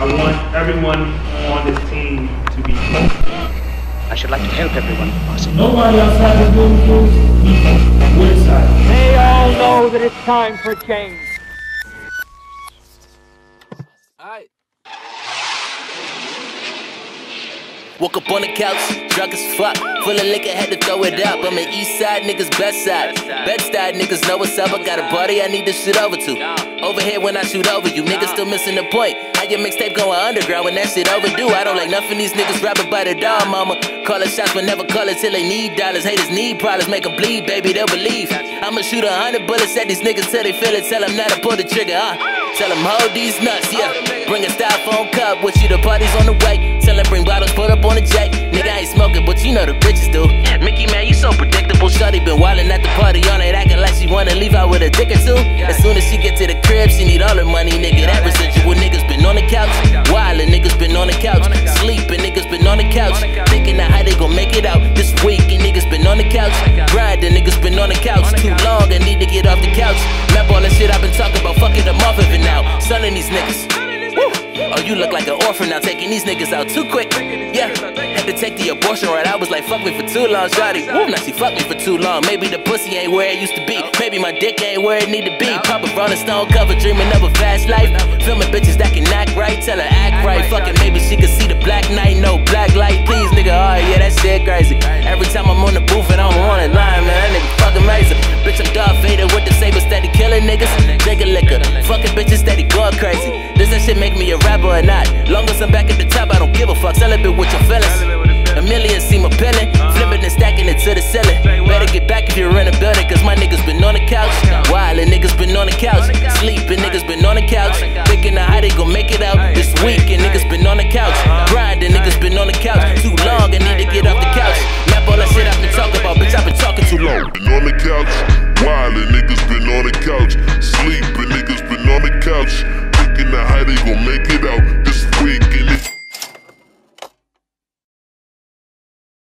I want everyone on this team to be I should like to help everyone possible. Nobody outside the building goes inside. They all know that it's time for change. Woke up on the couch, drunk as fuck. Full of liquor, had to throw it up. I'm an east side niggas, best side. Bed side niggas know what's up. I got a buddy I need to shoot over to. Over here when I shoot over you, niggas still missing the point. Your mixtape going underground when that shit overdue? I don't like nothing these niggas rapping by the dog, mama. Call it shots but never call it till they need dollars. Haters need problems, make them bleed, baby, they'll believe. I'ma shoot a hundred bullets at these niggas till they feel it. Tell them not to pull the trigger, huh? Tell them hold these nuts, yeah. Bring a styrofoam cup with you, the party's on the way. Tell them bring bottles, put up on the jet. Nigga, I ain't smoking, but you know the bitches do. Mickey, man, you so predictable. Shorty been wildin' at the party all night, acting like she wanna leave out with a dick or two. As soon as she get on the couch. Ride, the niggas been on the couch. Too long, I need to get off the couch. Map all the shit I've been talking about, fucking them off of it now. Selling these niggas. Oh, you look like an orphan now, taking these niggas out too quick. Yeah, had to take the abortion right. I was like, fuck me for too long, shawty. Woo, now she fucked me for too long. Maybe the pussy ain't where it used to be. Maybe my dick ain't where it need to be. Pop a Rolling Stone cover, dreaming of a fast life. Filming bitches that can act right, tell her act right. Fucking maybe she could see the black night, no black light. Please, nigga, oh yeah, that shit crazy. Every time I'm on the booth and I'm on the line, man, that nigga fucking amazing. Bitch, I'm Darth Vader with the saber steady killing niggas. Drink a liquor, fucking bitches steady going crazy. Does that shit make me a rapper or not? Long as I'm back at the top, I don't give a fuck. Celebrate with your feelings. A million seem appealing. Flipping and stacking it to the ceiling. been on the couch. Wildin', niggas been on the couch. Sleepin', niggas been on the couch. Thinking how they gon'